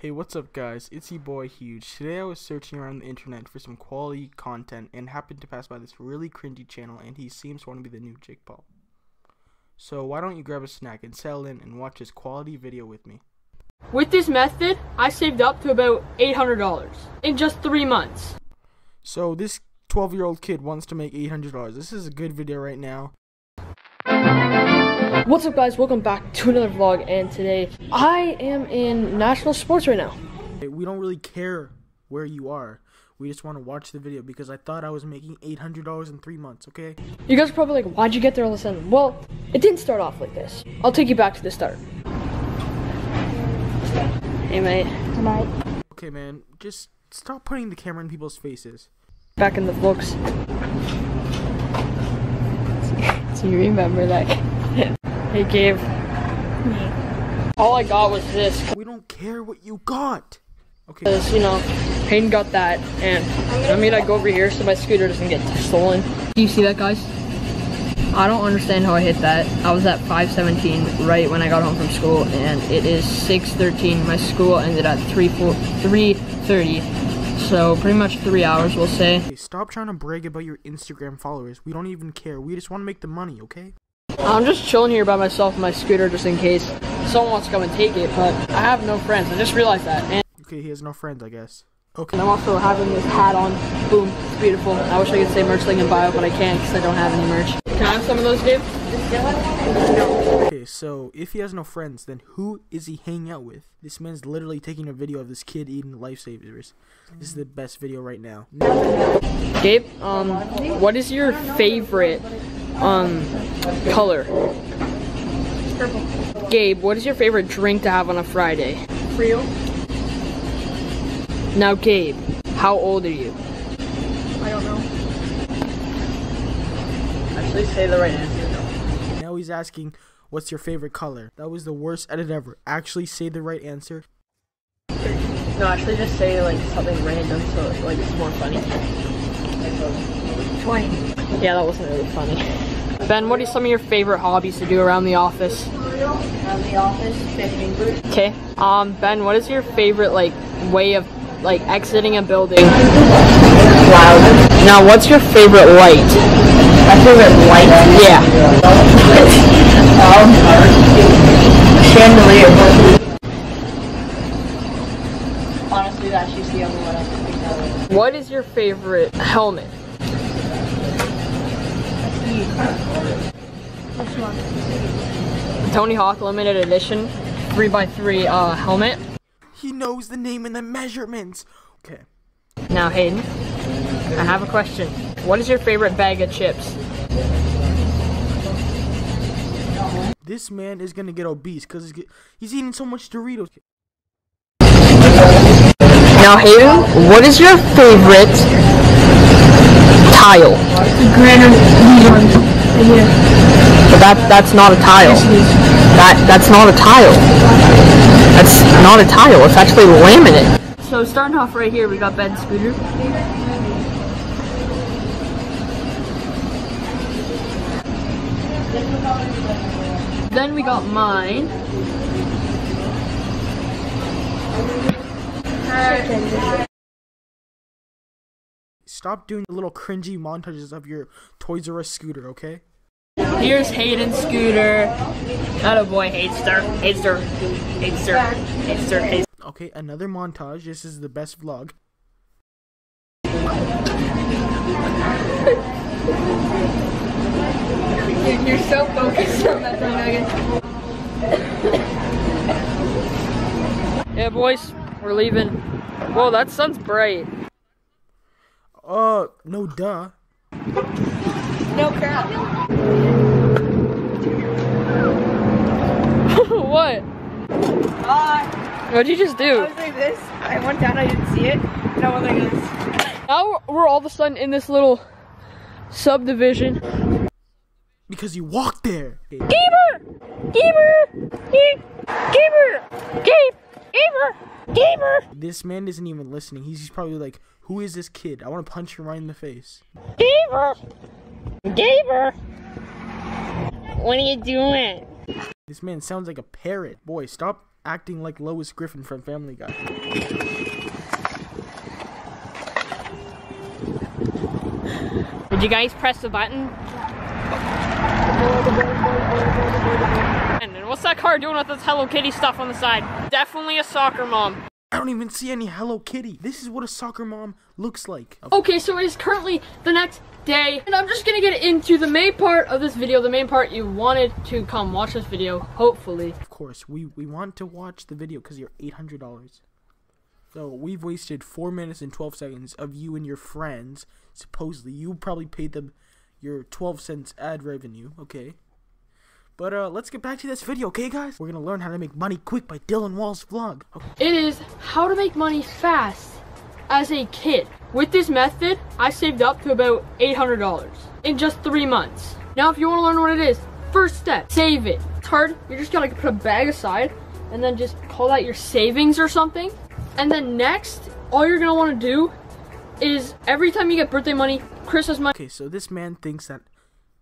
Hey, what's up, guys? It's your boy Huge. Today I was searching around the internet for some quality content and happened to pass by this really cringy channel, and he seems to want to be the new Jake Paul. So why don't you grab a snack and settle in and watch this quality video with me? With this method, I saved up to about $800 in just three months. So this 12 year old kid wants to make $800. This is a good video right now. What's up, guys? Welcome back to another vlog, and today I am in national sports right now. We don't really care where you are. We just want to watch the video because I thought I was making $800 in three months, okay? You guys are probably like, why'd you get there all of a sudden? Well, it didn't start off like this. I'll take you back to the start. Hey, mate. Okay, man, just stop putting the camera in people's faces. Back in the books. So you remember that? Hey, me. All I got was this. We don't care what you got. Okay. Because, you know, Hayden got that, and I mean, I go over here so my scooter doesn't get stolen. Do you see that, guys? I don't understand how I hit that. I was at 517 right when I got home from school, and it is 613. My school ended at 3 3.30, so pretty much three hours, we'll say. Okay, stop trying to brag about your Instagram followers. We don't even care. We just want to make the money, okay? I'm just chilling here by myself in my scooter just in case someone wants to come and take it, but I have no friends. I just realized that. And Okay, he has no friends, I guess. Okay. And I'm also having this hat on. Boom. It's beautiful. I wish I could say merch link in bio, but I can't because I don't have any merch. Can I have some of those, Gabe? Okay, so if he has no friends, then who is he hanging out with? This man's literally taking a video of this kid eating lifesavers. This is the best video right now. Gabe, um, what is your favorite, um, color? Purple. Gabe, what is your favorite drink to have on a Friday? Real? Now, Gabe, how old are you? I don't know. Actually, say the right answer. Now he's asking, what's your favorite color? That was the worst edit ever. Actually say the right answer. No, actually, just say like something random so like it's more funny. 20. Yeah, that wasn't really funny. Ben, what are some of your favorite hobbies to do around the office? Around the office, fishing. Okay. Um, Ben, what is your favorite like way of like exiting a building? Loud. Now, what's your favorite light? My favorite light. Yeah. Um, chandelier. Honestly, that's just the only one I can think of. What is your favorite helmet? Tony Hawk limited edition 3x3 uh, helmet. He knows the name and the measurements. Okay. Now, Hayden, I have a question. What is your favorite bag of chips? This man is gonna get obese because he's, he's eating so much Doritos. Now, Hayden, what is your favorite tile? The Granite, here. But that that's not a tile. That that's not a tile. That's not a tile. It's actually laminate. So starting off right here, we got Ben's scooter. Then we got mine. Stop doing the little cringy montages of your Toys R Us scooter, okay? Here's Hayden's scooter. Not a boy, Hatester, Hatester, Hatester, Hatester, Hatester. Okay, another montage. This is the best vlog. Dude, you're so focused on that thing, Megan. Yeah, boys, we're leaving. Whoa, that sun's bright. Uh, no duh. No crap. what? Ah, What'd you just do? I do? was like this. I went down, I didn't see it. No one like this. Now we're, we're all of a sudden in this little subdivision. Because you walked there. Okay, Gamer! Gamer! Gabe! Gamer! Gabe! Gamer! Gamer! This man isn't even listening. He's just probably like, who is this kid? I want to punch him right in the face. Gamer! Gamer! What are you doing? This man sounds like a parrot. Boy, stop acting like Lois Griffin from Family Guy. Did you guys press the button? What's that car doing with this Hello Kitty stuff on the side? Definitely a soccer mom. I don't even see any Hello Kitty. This is what a soccer mom looks like. Okay, so it is currently the next day, and I'm just gonna get into the main part of this video, the main part you wanted to come watch this video, hopefully. Of course, we, we want to watch the video because you're $800. So we've wasted 4 minutes and 12 seconds of you and your friends. Supposedly, you probably paid them your 12 cents ad revenue, okay? But uh, let's get back to this video, okay, guys? We're gonna learn how to make money quick by Dylan Wallace vlog. It is how to make money fast as a kid. With this method, I saved up to about $800 in just three months. Now, if you want to learn what it is, first step, save it. It's hard. You're just gonna put a bag aside and then just call that your savings or something. And then next, all you're gonna want to do is every time you get birthday money, Christmas money, Okay, so this man thinks that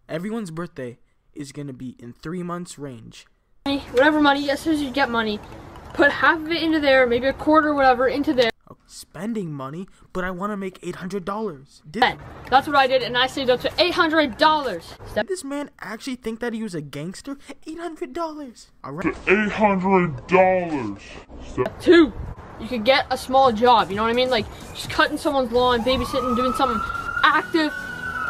everyone's birthday is gonna be in three months range. whatever money, as soon as you get money, put half of it into there, maybe a quarter, whatever, into there. Oh, spending money, but I want to make $800. Did, That's what I did, and I saved up to $800. Did this man actually think that he was a gangster? $800. Alright. eight hundred dollars. two, you could get a small job, you know what I mean? Like, just cutting someone's lawn, babysitting, doing something active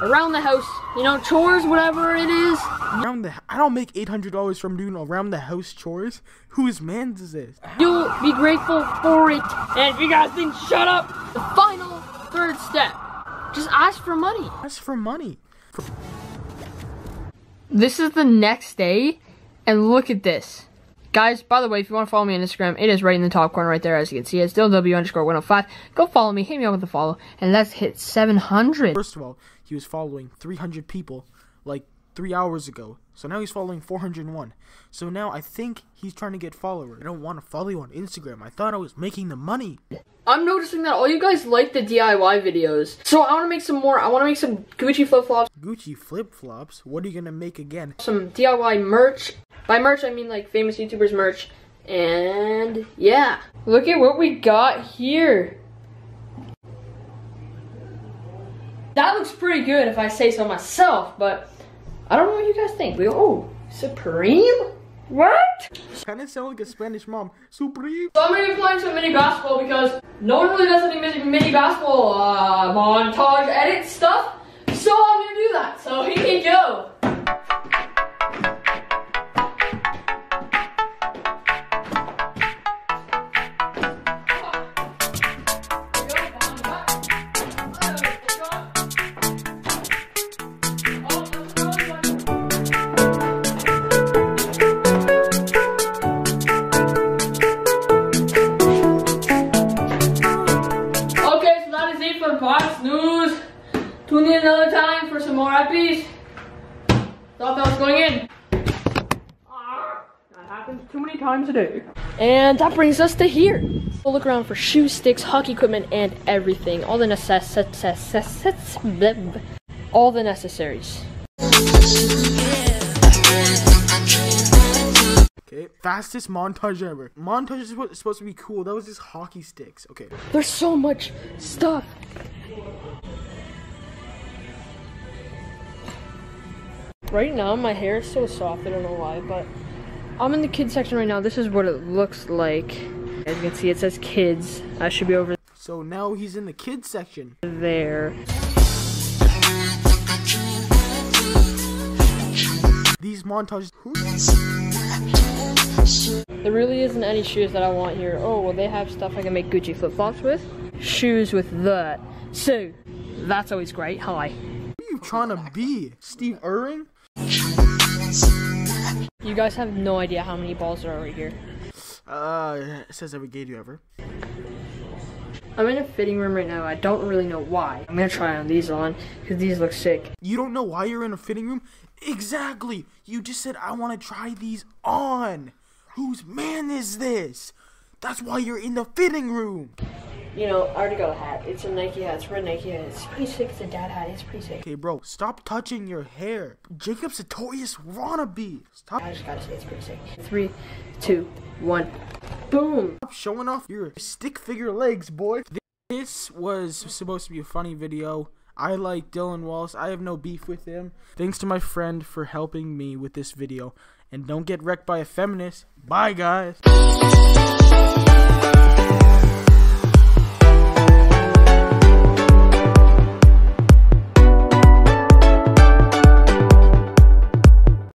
around the house, you know, chores, whatever it is. Around the, I don't make $800 from doing around the house chores. Whose man's is this? You'll be grateful for it. And if you guys think, shut up, the final third step, just ask for money. Ask for money. This is the next day, and look at this. Guys, by the way, if you want to follow me on Instagram, it is right in the top corner right there, as you can see. It's W underscore 105. Go follow me, hit me up with a follow, and let's hit 700. First of all, he was following 300 people like three hours ago. So now he's following 401. So now I think he's trying to get followers. I don't want to follow you on Instagram. I thought I was making the money. I'm noticing that all you guys like the DIY videos. So I want to make some more. I want to make some Gucci flip-flops, Gucci flip flops. What are you gonna make again? some DIY merch. By merch, I mean like famous YouTubers merch. And yeah. Look at what we got here. That looks pretty good if I say so myself, but I don't know what you guys think. We Oh, Supreme? What? Kind of sound like a Spanish mom. Supreme. So I'm gonna be playing some mini basketball because no one really does any mini, mini basketball uh, montage edit stuff. So I'm gonna do that. So here you go. Many times a day. And that brings us to here. We'll look around for shoes, sticks, hockey equipment, and everything. All the necess- all the necessaries. Okay. Fastest montage ever. Montage is supposed to be cool. That was just hockey sticks. Okay. There's so much stuff. Right now, my hair is so soft. I don't know why, but I'm in the kids section right now. This is what it looks like. As you can see, it says kids. I should be over So now he's in the kids section. there. These montages. There really isn't any shoes that I want here. Oh, well, they have stuff I can make Gucci flip flops with. Shoes with that. So, that's always great. Hi. Who are you trying to be? Steve Irwin? You guys have no idea how many balls there are over here. Uh, it says every gay you ever. I'm in a fitting room right now. I don't really know why. I'm gonna try on these on because these look sick. You don't know why you're in a fitting room? Exactly. You just said I want to try these on. Whose man is this? That's why you're in the fitting room. You know, I already got a hat. It's a Nike hat. It's a red Nike hat. It's pretty sick. It's a dad hat. It's pretty sick. Okay, bro, stop touching your hair. Jacob Sartorius wannabe. Stop. I just gotta say it's pretty sick. Three, two, one. Boom. Stop showing off your stick figure legs, boy. This was supposed to be a funny video. I like Dylan Wallace. I have no beef with him. Thanks to my friend for helping me with this video. And don't get wrecked by a feminist. Bye, guys.